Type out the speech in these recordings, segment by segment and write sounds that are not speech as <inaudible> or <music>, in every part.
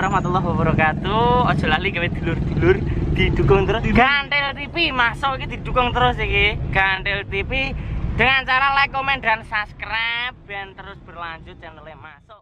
warahmatullahi wabarakatuh. Ojo lali gawe dulur-dulur didukung terus. Gantel TV masuk iki didukung terus iki. Gantel TV dengan cara like, komen dan subscribe dan terus berlanjut channelnya masuk.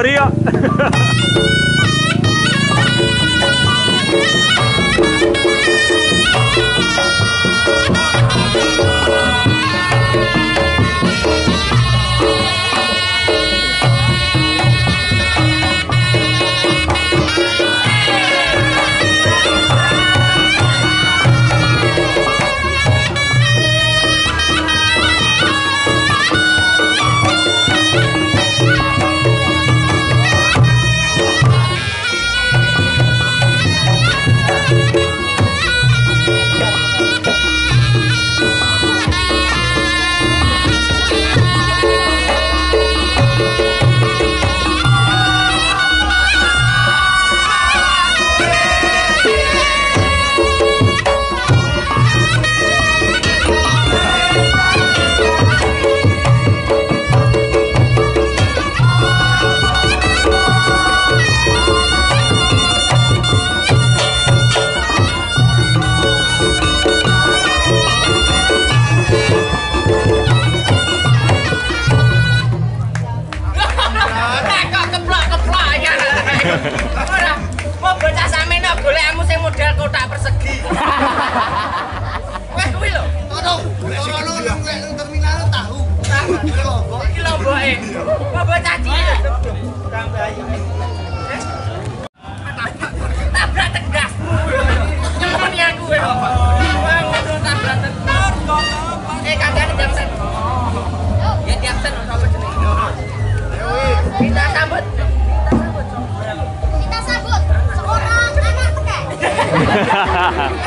caloria. <laughs> Bocah cilik. Tabrak tegas. Eh. Ya? Kita sambut. Kita seorang anak. <laughs>